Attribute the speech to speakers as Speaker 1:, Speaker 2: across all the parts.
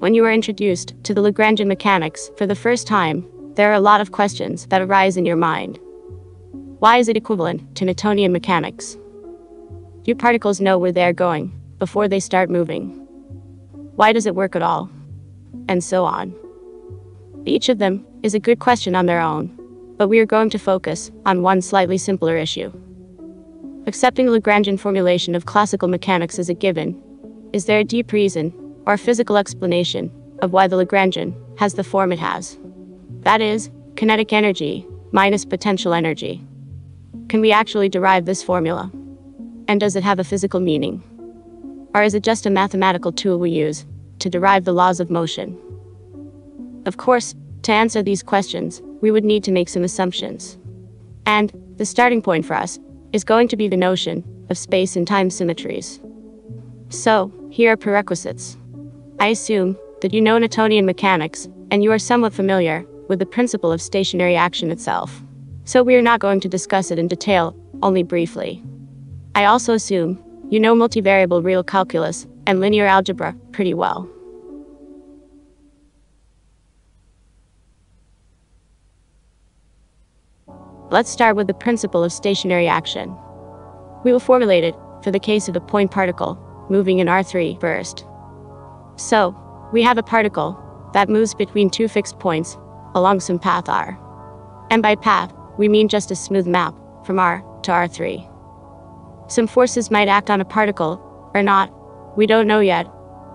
Speaker 1: When you are introduced to the Lagrangian mechanics for the first time, there are a lot of questions that arise in your mind. Why is it equivalent to Newtonian mechanics? Do particles know where they are going before they start moving? Why does it work at all? And so on. Each of them is a good question on their own, but we are going to focus on one slightly simpler issue. Accepting the Lagrangian formulation of classical mechanics as a given, is there a deep reason or physical explanation of why the Lagrangian has the form it has? That is, kinetic energy minus potential energy. Can we actually derive this formula? And does it have a physical meaning? Or is it just a mathematical tool we use to derive the laws of motion? Of course, to answer these questions, we would need to make some assumptions. And the starting point for us is going to be the notion of space and time symmetries. So, here are prerequisites. I assume that you know Newtonian mechanics and you are somewhat familiar with the principle of stationary action itself. So we are not going to discuss it in detail, only briefly. I also assume you know multivariable real calculus and linear algebra pretty well. Let's start with the principle of stationary action. We will formulate it for the case of a point particle moving in R3 first. So, we have a particle that moves between two fixed points along some path R. And by path, we mean just a smooth map from R to R3. Some forces might act on a particle, or not. We don't know yet.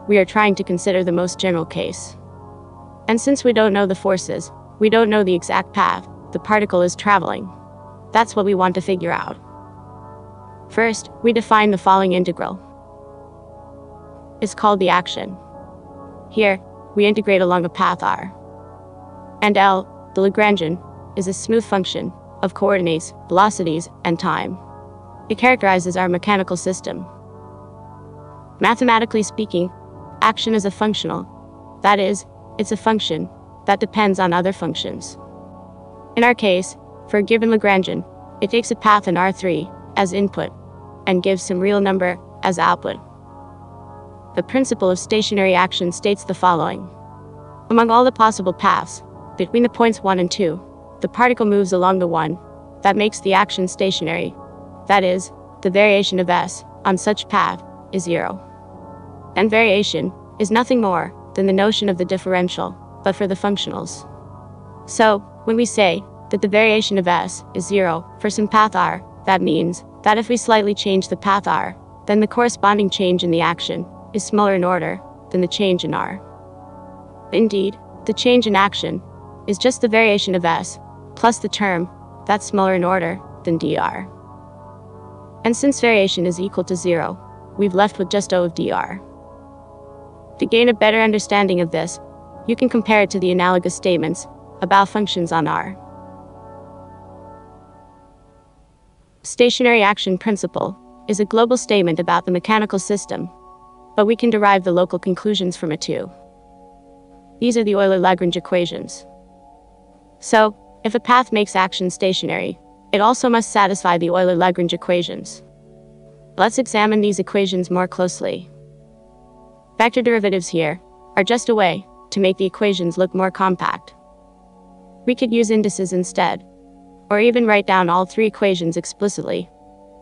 Speaker 1: We are trying to consider the most general case. And since we don't know the forces, we don't know the exact path the particle is traveling. That's what we want to figure out. First, we define the following integral. It's called the action. Here, we integrate along a path r. And L, the Lagrangian, is a smooth function of coordinates, velocities, and time. It characterizes our mechanical system. Mathematically speaking, action is a functional. That is, it's a function that depends on other functions. In our case, for a given Lagrangian, it takes a path in R3 as input and gives some real number as output. The principle of stationary action states the following. Among all the possible paths, between the points 1 and 2, the particle moves along the one that makes the action stationary that is, the variation of s on such path is zero. And variation is nothing more than the notion of the differential, but for the functionals. So, when we say that the variation of s is zero for some path r, that means that if we slightly change the path r, then the corresponding change in the action is smaller in order than the change in r. Indeed, the change in action is just the variation of s plus the term that's smaller in order than dr. And since variation is equal to zero, we've left with just O of dr. To gain a better understanding of this, you can compare it to the analogous statements about functions on R. Stationary action principle is a global statement about the mechanical system, but we can derive the local conclusions from it too. These are the Euler-Lagrange equations. So, if a path makes action stationary, it also must satisfy the Euler-Lagrange equations. Let's examine these equations more closely. Vector derivatives here are just a way to make the equations look more compact. We could use indices instead, or even write down all three equations explicitly,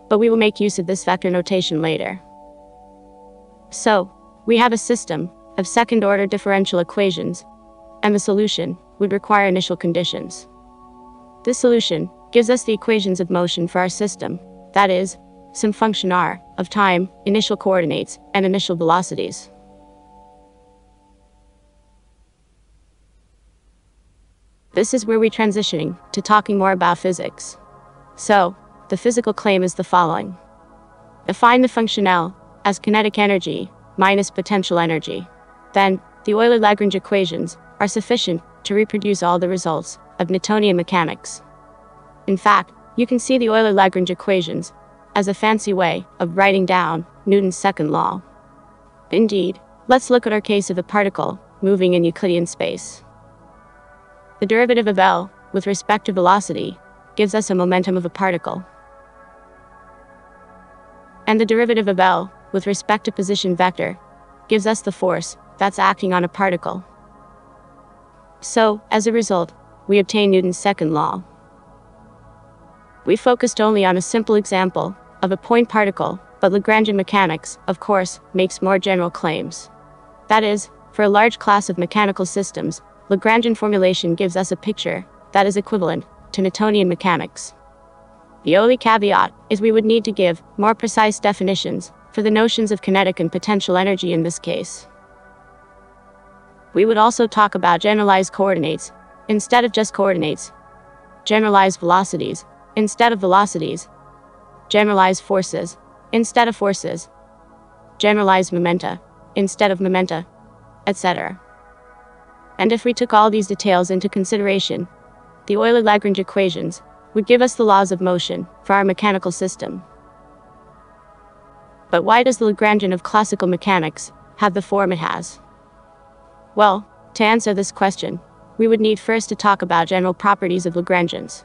Speaker 1: but we will make use of this vector notation later. So, we have a system of second-order differential equations, and the solution would require initial conditions. This solution gives us the equations of motion for our system, that is, some function r of time, initial coordinates, and initial velocities. This is where we're transitioning to talking more about physics. So, the physical claim is the following. Define the function L as kinetic energy minus potential energy. Then, the Euler-Lagrange equations are sufficient to reproduce all the results of Newtonian mechanics. In fact, you can see the Euler-Lagrange equations as a fancy way of writing down Newton's second law. Indeed, let's look at our case of a particle moving in Euclidean space. The derivative of L with respect to velocity gives us a momentum of a particle. And the derivative of L with respect to position vector gives us the force that's acting on a particle. So, as a result, we obtain Newton's second law. We focused only on a simple example of a point particle, but Lagrangian mechanics, of course, makes more general claims. That is, for a large class of mechanical systems, Lagrangian formulation gives us a picture that is equivalent to Newtonian mechanics. The only caveat is we would need to give more precise definitions for the notions of kinetic and potential energy in this case. We would also talk about generalized coordinates instead of just coordinates, generalized velocities instead of velocities, generalized forces instead of forces, generalized momenta instead of momenta, etc. And if we took all these details into consideration, the Euler-Lagrange equations would give us the laws of motion for our mechanical system. But why does the Lagrangian of classical mechanics have the form it has? Well, to answer this question, we would need first to talk about general properties of Lagrangians.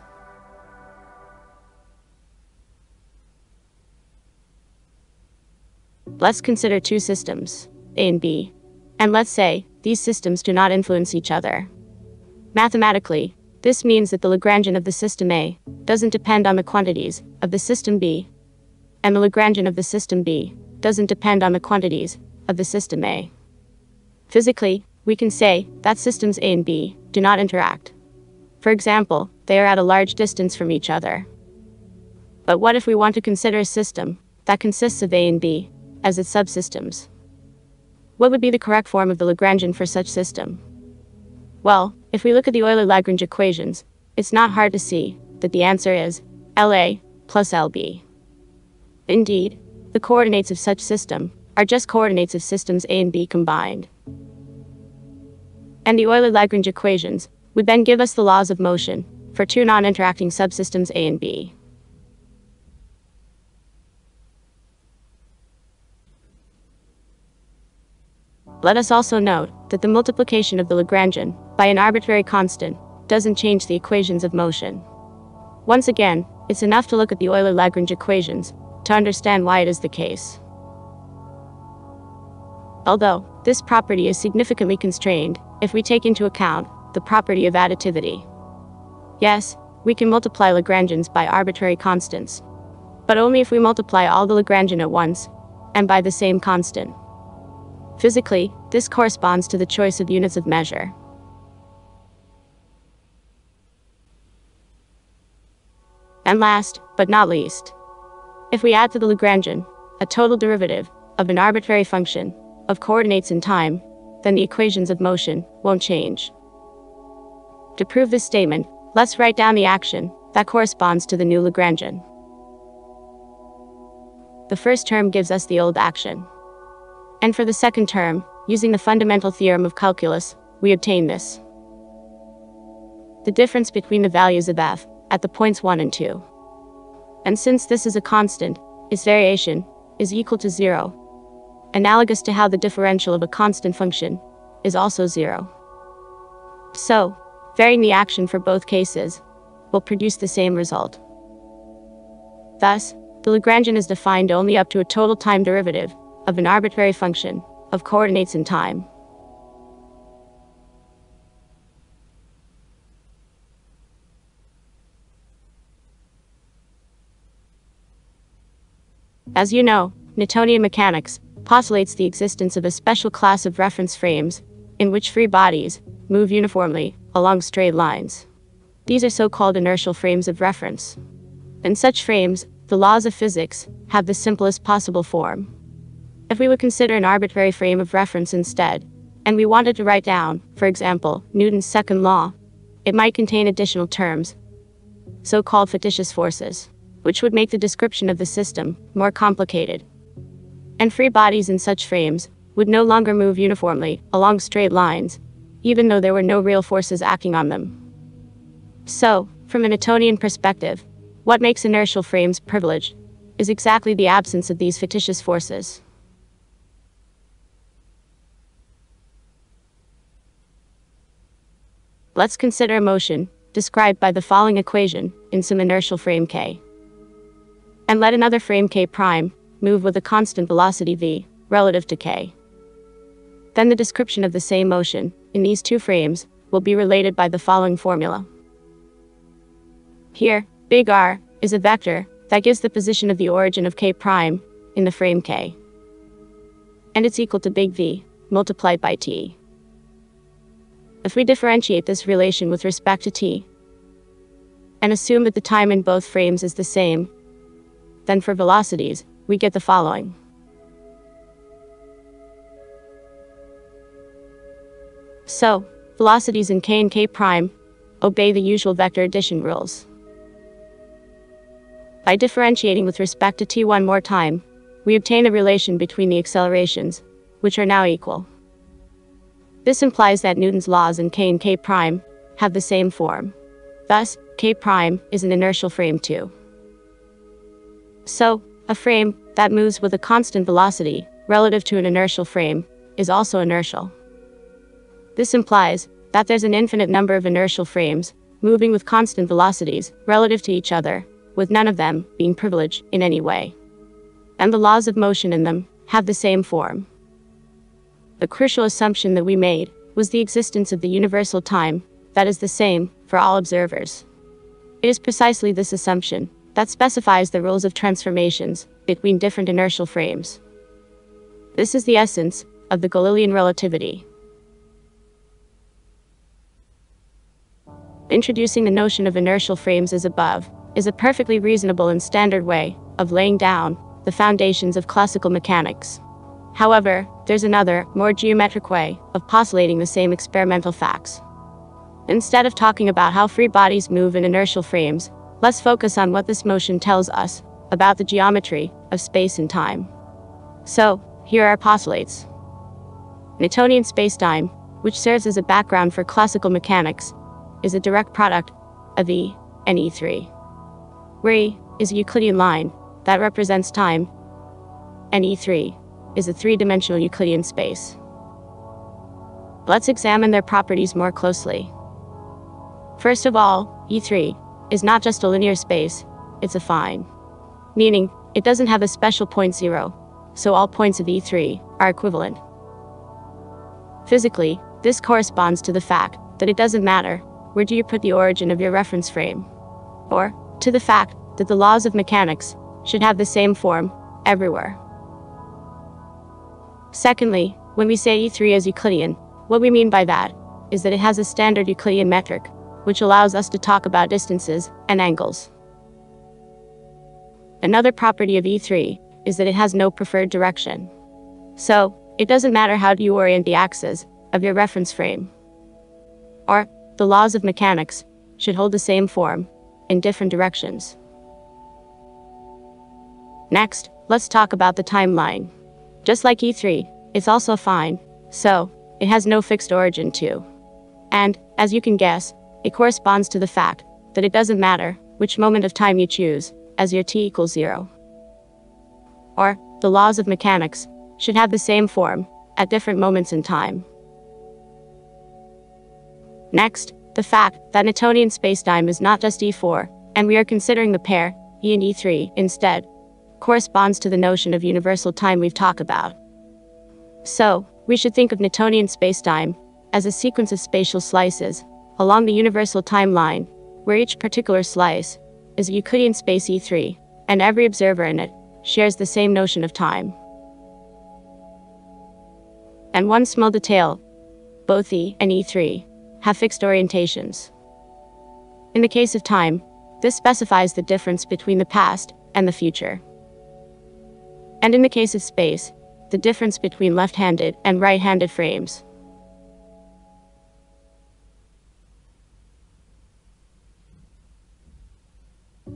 Speaker 1: Let's consider two systems, A and B. And let's say, these systems do not influence each other. Mathematically, this means that the Lagrangian of the system A doesn't depend on the quantities of the system B, and the Lagrangian of the system B doesn't depend on the quantities of the system A. Physically, we can say that systems A and B do not interact. For example, they are at a large distance from each other. But what if we want to consider a system that consists of A and B as its subsystems? What would be the correct form of the Lagrangian for such system? Well, if we look at the Euler-Lagrange equations, it's not hard to see that the answer is LA plus LB. Indeed, the coordinates of such system are just coordinates of systems A and B combined. And the Euler-Lagrange equations would then give us the laws of motion for two non-interacting subsystems A and B. Let us also note that the multiplication of the Lagrangian by an arbitrary constant doesn't change the equations of motion. Once again, it's enough to look at the Euler-Lagrange equations to understand why it is the case. Although, this property is significantly constrained if we take into account the property of additivity. Yes, we can multiply Lagrangians by arbitrary constants, but only if we multiply all the Lagrangian at once, and by the same constant. Physically, this corresponds to the choice of units of measure. And last, but not least, if we add to the Lagrangian a total derivative of an arbitrary function of coordinates in time, then the equations of motion won't change. To prove this statement, let's write down the action that corresponds to the new Lagrangian. The first term gives us the old action. And for the second term, using the fundamental theorem of calculus, we obtain this. The difference between the values of f at the points 1 and 2. And since this is a constant, its variation is equal to 0. Analogous to how the differential of a constant function is also 0. So, varying the action for both cases will produce the same result. Thus, the Lagrangian is defined only up to a total time derivative of an arbitrary function of coordinates in time. As you know, Newtonian mechanics postulates the existence of a special class of reference frames in which free bodies move uniformly along straight lines. These are so-called inertial frames of reference. In such frames, the laws of physics have the simplest possible form. If we would consider an arbitrary frame of reference instead, and we wanted to write down, for example, Newton's second law, it might contain additional terms, so-called fictitious forces, which would make the description of the system more complicated. And free bodies in such frames would no longer move uniformly along straight lines, even though there were no real forces acting on them. So, from a Newtonian perspective, what makes inertial frames privileged is exactly the absence of these fictitious forces. Let's consider a motion, described by the following equation, in some inertial frame k. And let another frame k prime move with a constant velocity v, relative to k. then the description of the same motion, in these two frames, will be related by the following formula. Here, big R is a vector that gives the position of the origin of k prime in the frame k. And it's equal to big V multiplied by t. If we differentiate this relation with respect to t, and assume that the time in both frames is the same, then for velocities, we get the following. So, velocities in k and k prime obey the usual vector addition rules. By differentiating with respect to t one more time, we obtain a relation between the accelerations, which are now equal. This implies that Newton's laws in k and k prime have the same form. Thus, k prime is an inertial frame too. So, a frame that moves with a constant velocity relative to an inertial frame is also inertial. This implies that there's an infinite number of inertial frames moving with constant velocities relative to each other, with none of them being privileged in any way. And the laws of motion in them have the same form. The crucial assumption that we made was the existence of the universal time that is the same for all observers. It is precisely this assumption that specifies the rules of transformations between different inertial frames. This is the essence of the Galilean relativity. Introducing the notion of inertial frames as above is a perfectly reasonable and standard way of laying down the foundations of classical mechanics. However, there's another, more geometric way of postulating the same experimental facts. Instead of talking about how free bodies move in inertial frames, let's focus on what this motion tells us about the geometry of space and time. So, here are postulates. Newtonian spacetime, which serves as a background for classical mechanics, is a direct product of E and E3. Where E is a Euclidean line that represents time, and E3 is a three-dimensional Euclidean space. Let's examine their properties more closely. First of all, E3 is not just a linear space, it's a affine. Meaning, it doesn't have a special point zero, so all points of E3 are equivalent. Physically, this corresponds to the fact that it doesn't matter where do you put the origin of your reference frame, or to the fact that the laws of mechanics should have the same form everywhere. Secondly, when we say E3 is Euclidean, what we mean by that is that it has a standard Euclidean metric which allows us to talk about distances and angles. Another property of E3 is that it has no preferred direction. So, it doesn't matter how you orient the axis of your reference frame. Or, the laws of mechanics should hold the same form in different directions. Next, let's talk about the timeline. Just like E3, it's also affine, so it has no fixed origin too. And, as you can guess, it corresponds to the fact that it doesn't matter which moment of time you choose, as your t equals zero. Or, the laws of mechanics should have the same form at different moments in time. Next, the fact that Newtonian spacetime is not just E4, and we are considering the pair, E and E3, instead, corresponds to the notion of universal time we've talked about. So, we should think of Newtonian spacetime as a sequence of spatial slices along the universal timeline, where each particular slice is a Euclidean space E3, and every observer in it shares the same notion of time. And one small detail both E and E3 have fixed orientations. In the case of time, this specifies the difference between the past and the future. And in the case of space, the difference between left handed and right handed frames.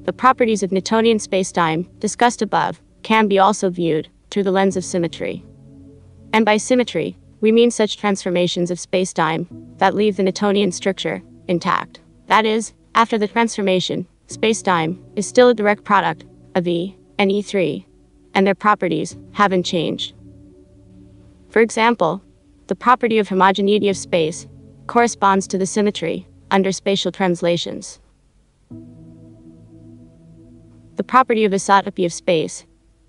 Speaker 1: The properties of Newtonian spacetime, discussed above, can be also viewed through the lens of symmetry. And by symmetry, we mean such transformations of spacetime that leave the Newtonian structure intact. That is, after the transformation, spacetime is still a direct product of E and E3, and their properties haven't changed. For example, the property of homogeneity of space corresponds to the symmetry under spatial translations the property of isotropy of space,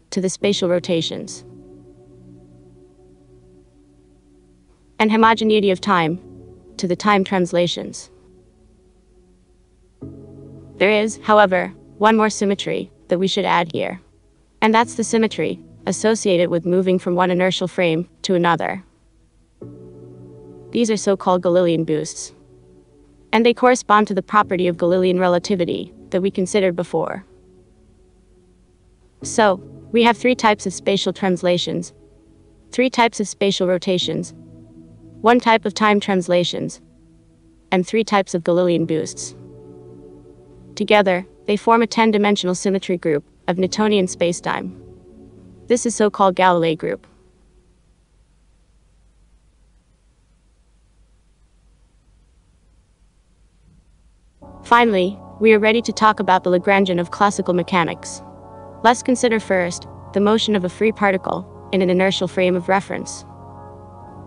Speaker 1: to the spatial rotations. and homogeneity of time to the time translations. There is, however, one more symmetry that we should add here. And that's the symmetry associated with moving from one inertial frame to another. These are so-called Galilean boosts. And they correspond to the property of Galilean relativity that we considered before. So, we have three types of spatial translations, three types of spatial rotations, one type of time translations, and three types of Galilean boosts. Together, they form a 10-dimensional symmetry group of Newtonian spacetime. This is so-called Galilei group. Finally, we are ready to talk about the Lagrangian of classical mechanics. Let's consider first the motion of a free particle in an inertial frame of reference.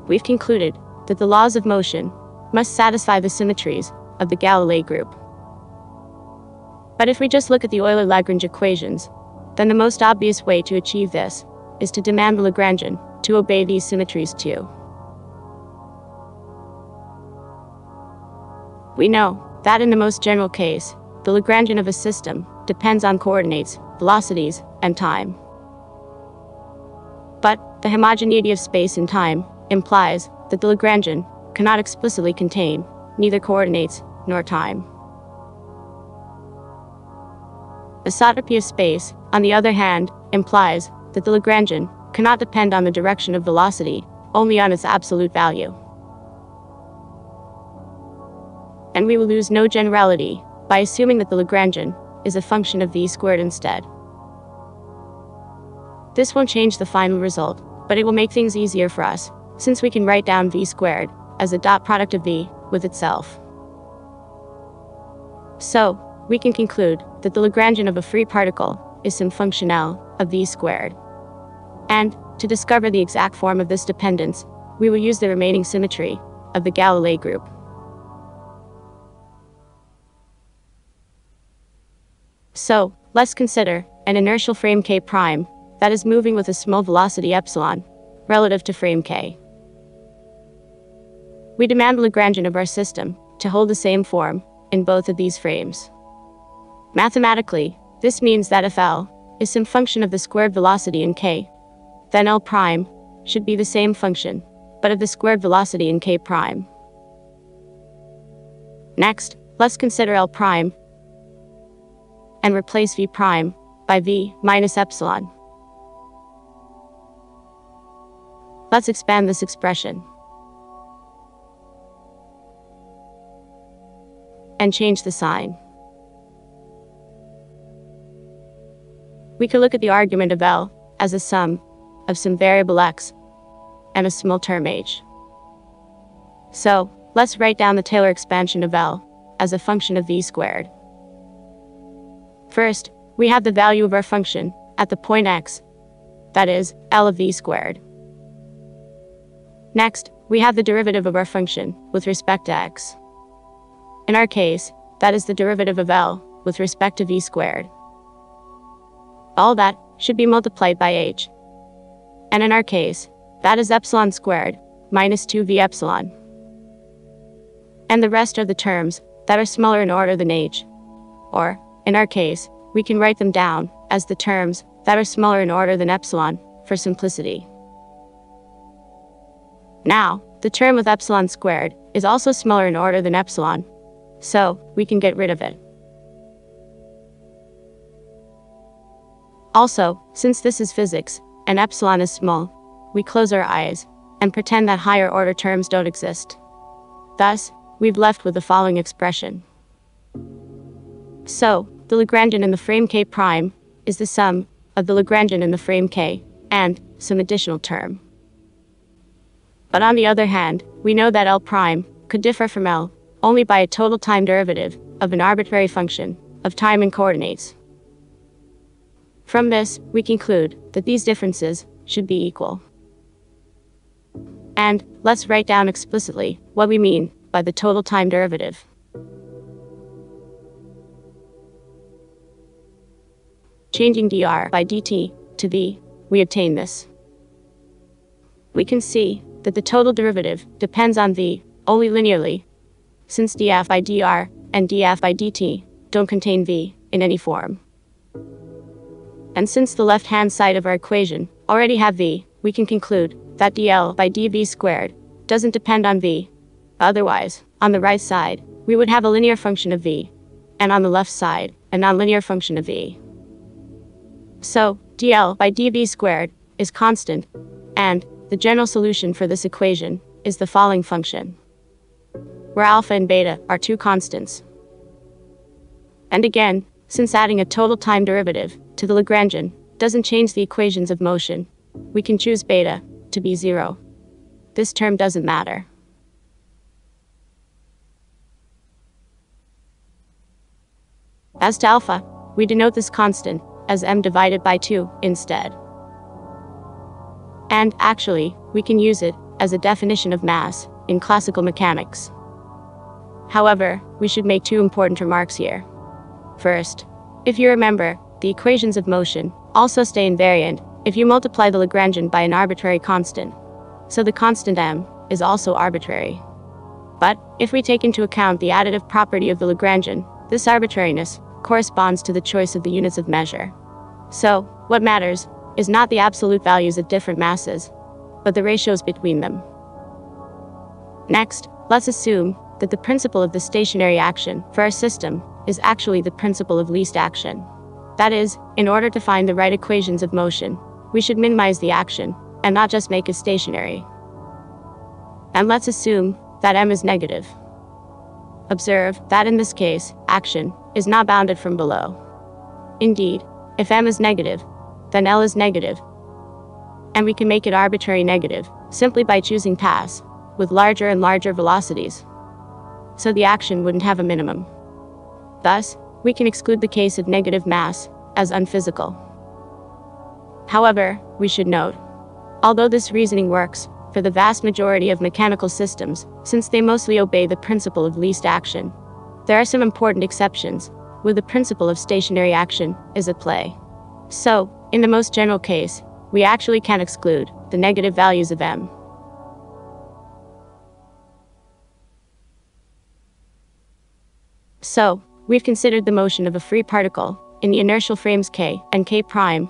Speaker 1: We've concluded that the laws of motion must satisfy the symmetries of the Galilei group. But if we just look at the Euler-Lagrange equations, then the most obvious way to achieve this is to demand the Lagrangian to obey these symmetries too. We know that in the most general case, the Lagrangian of a system depends on coordinates, velocities, and time. But the homogeneity of space and time implies that the Lagrangian cannot explicitly contain neither coordinates nor time. Isotropy of space, on the other hand, implies that the Lagrangian cannot depend on the direction of velocity, only on its absolute value. And we will lose no generality by assuming that the Lagrangian is a function of v squared instead. This won't change the final result, but it will make things easier for us, since we can write down v squared as a dot product of v with itself. So, we can conclude that the Lagrangian of a free particle is some function L of v squared. And, to discover the exact form of this dependence, we will use the remaining symmetry of the Galilei group. So, let's consider an inertial frame k prime that is moving with a small velocity epsilon relative to frame k. We demand Lagrangian of our system to hold the same form in both of these frames. Mathematically, this means that if L is some function of the squared velocity in k, then L prime should be the same function, but of the squared velocity in k prime. Next, let's consider L prime and replace v prime by v minus epsilon. Let's expand this expression. And change the sign. We could look at the argument of L as a sum of some variable x and a small term h. So, let's write down the Taylor expansion of L as a function of v squared. First, we have the value of our function at the point x, that is, L of v squared. Next, we have the derivative of our function with respect to x. In our case, that is the derivative of L with respect to v squared. All that should be multiplied by h. And in our case, that is epsilon squared minus 2v epsilon. And the rest are the terms that are smaller in order than h. Or, in our case, we can write them down as the terms that are smaller in order than epsilon for simplicity. Now, the term with epsilon squared is also smaller in order than epsilon, so we can get rid of it. Also, since this is physics, and epsilon is small, we close our eyes and pretend that higher order terms don't exist. Thus, we've left with the following expression. So, the Lagrangian in the frame k prime is the sum of the Lagrangian in the frame k and some additional term. But on the other hand, we know that L prime could differ from L only by a total time derivative of an arbitrary function of time and coordinates. From this, we conclude that these differences should be equal. And let's write down explicitly what we mean by the total time derivative. Changing dr by dt to v, we obtain this. We can see that the total derivative depends on v only linearly, since df by dr and df by dt don't contain v in any form. And since the left-hand side of our equation already have v, we can conclude that dl by dv squared doesn't depend on v. Otherwise, on the right side, we would have a linear function of v, and on the left side, a nonlinear function of v. So, dl by dv squared is constant, and the general solution for this equation is the following function, where alpha and beta are two constants. And again, since adding a total time derivative to the Lagrangian doesn't change the equations of motion, we can choose beta to be zero. This term doesn't matter. As to alpha, we denote this constant as m divided by 2 instead. And actually, we can use it as a definition of mass in classical mechanics. However, we should make two important remarks here. First, if you remember, the equations of motion also stay invariant if you multiply the Lagrangian by an arbitrary constant. So the constant m is also arbitrary. But, if we take into account the additive property of the Lagrangian, this arbitrariness corresponds to the choice of the units of measure. So, what matters is not the absolute values of different masses, but the ratios between them. Next, let's assume that the principle of the stationary action for our system is actually the principle of least action. That is, in order to find the right equations of motion, we should minimize the action, and not just make it stationary. And let's assume that m is negative. Observe that in this case, action is not bounded from below. Indeed, if m is negative, then L is negative. And we can make it arbitrary negative, simply by choosing paths, with larger and larger velocities. So the action wouldn't have a minimum. Thus, we can exclude the case of negative mass as unphysical. However, we should note, although this reasoning works for the vast majority of mechanical systems, since they mostly obey the principle of least action, there are some important exceptions, where the principle of stationary action is at play. So, in the most general case, we actually can exclude the negative values of m. So, we've considered the motion of a free particle in the inertial frames k and k prime,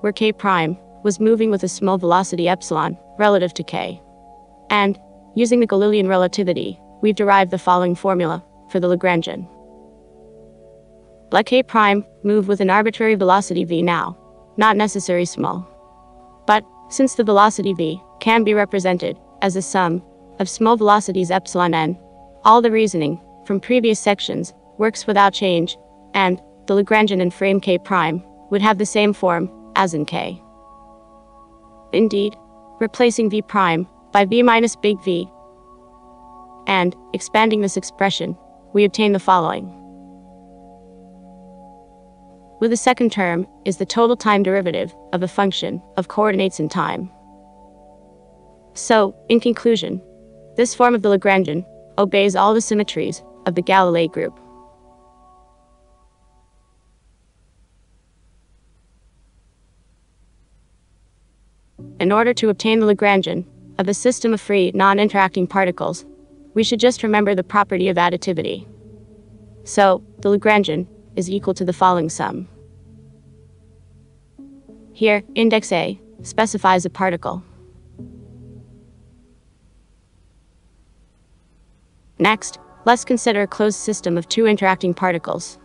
Speaker 1: where k prime was moving with a small velocity epsilon relative to k. And, using the Galilean relativity, we've derived the following formula for the Lagrangian. Let k prime move with an arbitrary velocity v now, not necessarily small. But, since the velocity v can be represented as a sum of small velocities epsilon n, all the reasoning from previous sections works without change, and the Lagrangian in frame k prime would have the same form as in k. Indeed, replacing v prime by v minus big V and expanding this expression, we obtain the following with the second term is the total time derivative of a function of coordinates in time. So, in conclusion, this form of the Lagrangian obeys all the symmetries of the Galilei group. In order to obtain the Lagrangian of a system of free, non-interacting particles, we should just remember the property of additivity. So, the Lagrangian is equal to the following sum. Here, index A specifies a particle. Next, let's consider a closed system of two interacting particles.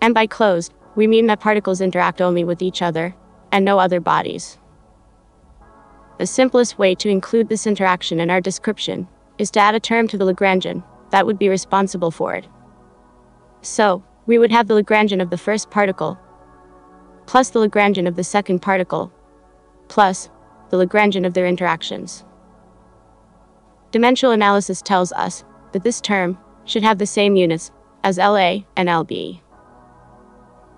Speaker 1: And by closed, we mean that particles interact only with each other, and no other bodies. The simplest way to include this interaction in our description is to add a term to the Lagrangian that would be responsible for it. So, we would have the Lagrangian of the first particle plus the Lagrangian of the second particle plus the Lagrangian of their interactions. Dimensional analysis tells us that this term should have the same units as LA and LB.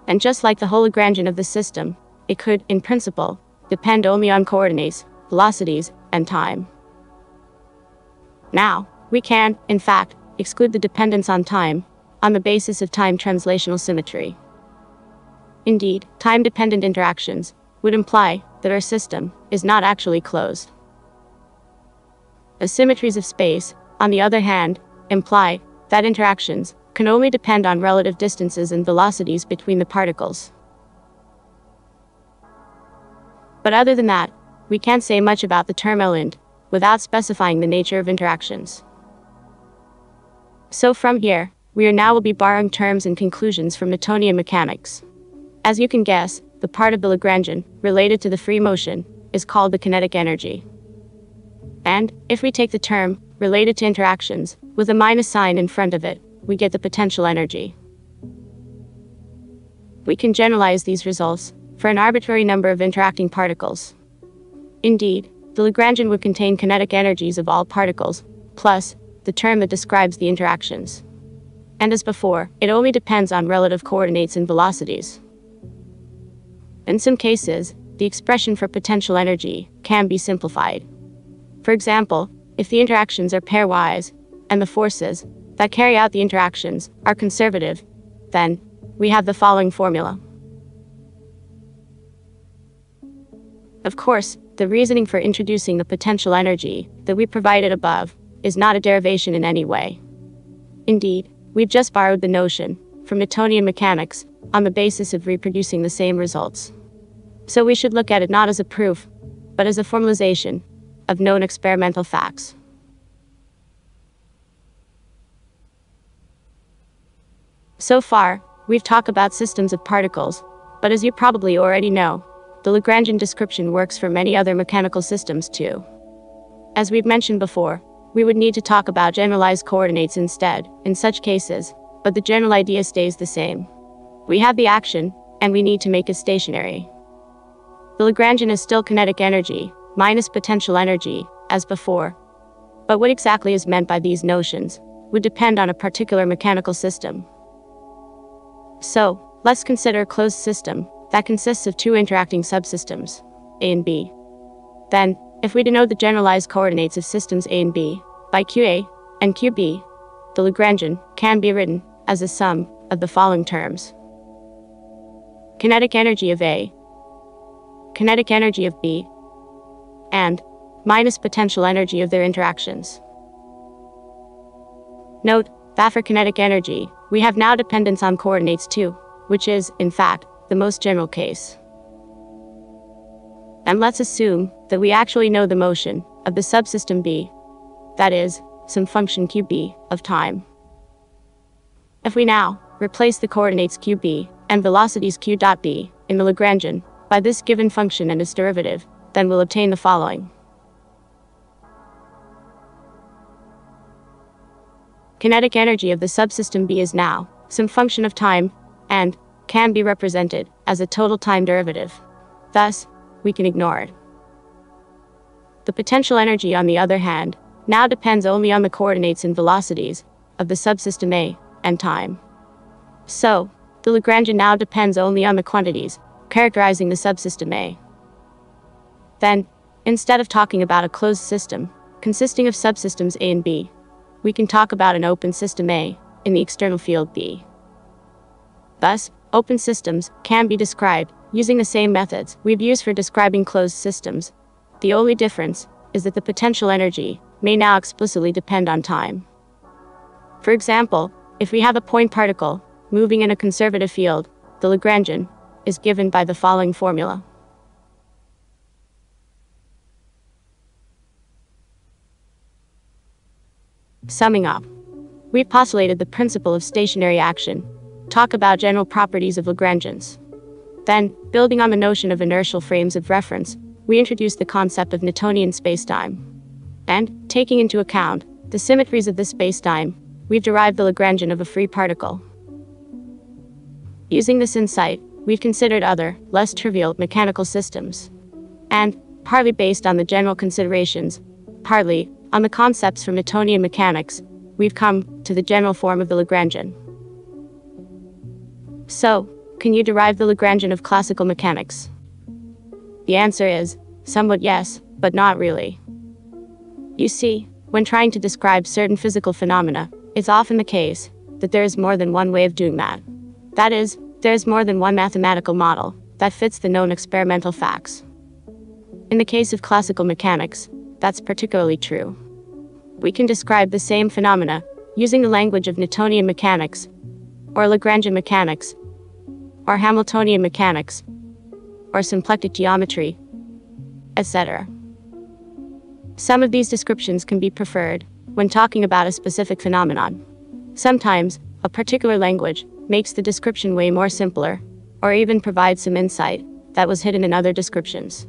Speaker 1: And just like the whole Lagrangian of the system, it could, in principle, depend only on coordinates, velocities, and time. Now, we can, in fact, exclude the dependence on time on the basis of time translational symmetry. Indeed, time-dependent interactions would imply that our system is not actually closed. The symmetries of space, on the other hand, imply that interactions can only depend on relative distances and velocities between the particles. But other than that, we can't say much about the term element without specifying the nature of interactions. So from here, we are now will be borrowing terms and conclusions from Newtonian mechanics. As you can guess, the part of the Lagrangian related to the free motion is called the kinetic energy. And, if we take the term related to interactions with a minus sign in front of it, we get the potential energy. We can generalize these results for an arbitrary number of interacting particles. Indeed, the Lagrangian would contain kinetic energies of all particles, plus the term that describes the interactions. And as before, it only depends on relative coordinates and velocities. In some cases, the expression for potential energy can be simplified. For example, if the interactions are pairwise, and the forces that carry out the interactions are conservative, then we have the following formula. Of course, the reasoning for introducing the potential energy that we provided above is not a derivation in any way. Indeed, we've just borrowed the notion from Newtonian mechanics on the basis of reproducing the same results. So we should look at it not as a proof, but as a formalization of known experimental facts. So far, we've talked about systems of particles, but as you probably already know, the Lagrangian description works for many other mechanical systems too. As we've mentioned before, we would need to talk about generalized coordinates instead, in such cases, but the general idea stays the same. We have the action, and we need to make it stationary. The Lagrangian is still kinetic energy, minus potential energy, as before. But what exactly is meant by these notions would depend on a particular mechanical system. So, let's consider a closed system, that consists of two interacting subsystems, A and B. Then, if we denote the generalized coordinates of systems A and B by QA and QB, the Lagrangian can be written as a sum of the following terms. Kinetic energy of A, kinetic energy of B, and minus potential energy of their interactions. Note that for kinetic energy, we have now dependence on coordinates too, which is, in fact, the most general case. And let's assume that we actually know the motion of the subsystem B, that is, some function qb of time. If we now replace the coordinates qb and velocities q dot b in the Lagrangian by this given function and its derivative, then we'll obtain the following. Kinetic energy of the subsystem B is now some function of time and can be represented as a total time derivative. Thus, we can ignore it. The potential energy, on the other hand, now depends only on the coordinates and velocities of the subsystem A and time. So, the Lagrangian now depends only on the quantities characterizing the subsystem A. Then, instead of talking about a closed system consisting of subsystems A and B, we can talk about an open system A in the external field B. Thus, Open systems can be described using the same methods we've used for describing closed systems. The only difference is that the potential energy may now explicitly depend on time. For example, if we have a point particle moving in a conservative field, the Lagrangian is given by the following formula. Summing up, we've postulated the principle of stationary action talk about general properties of Lagrangians. Then, building on the notion of inertial frames of reference, we introduce the concept of Newtonian spacetime. And, taking into account the symmetries of this spacetime, we've derived the Lagrangian of a free particle. Using this insight, we've considered other, less trivial, mechanical systems. And, partly based on the general considerations, partly on the concepts from Newtonian mechanics, we've come to the general form of the Lagrangian. So, can you derive the Lagrangian of classical mechanics? The answer is, somewhat yes, but not really. You see, when trying to describe certain physical phenomena, it's often the case that there is more than one way of doing that. That is, there is more than one mathematical model that fits the known experimental facts. In the case of classical mechanics, that's particularly true. we can describe the same phenomena using the language of Newtonian mechanics, or Lagrangian mechanics, or Hamiltonian mechanics, or symplectic geometry, etc. Some of these descriptions can be preferred when talking about a specific phenomenon. Sometimes, a particular language makes the description way more simpler, or even provides some insight that was hidden in other descriptions.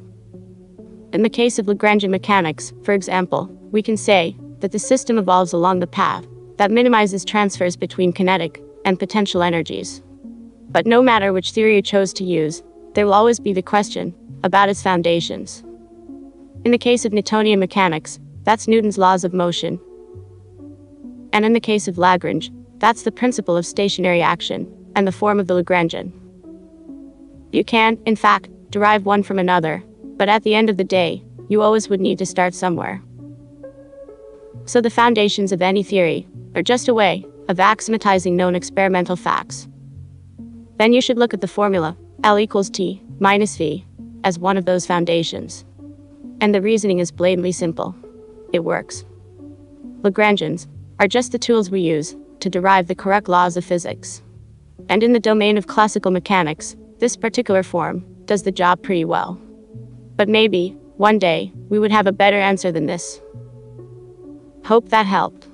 Speaker 1: In the case of Lagrangian mechanics, for example, we can say that the system evolves along the path that minimizes transfers between kinetic and potential energies. But no matter which theory you chose to use, there will always be the question about its foundations. In the case of Newtonian mechanics, that's Newton's laws of motion. And in the case of Lagrange, that's the principle of stationary action and the form of the Lagrangian. You can, in fact, derive one from another, but at the end of the day, you always would need to start somewhere. So the foundations of any theory are just a way of axiomatizing known experimental facts. Then you should look at the formula, L equals T minus V, as one of those foundations. And the reasoning is blatantly simple. It works. Lagrangians are just the tools we use to derive the correct laws of physics. And in the domain of classical mechanics, this particular form does the job pretty well. But maybe, one day, we would have a better answer than this. Hope that helped.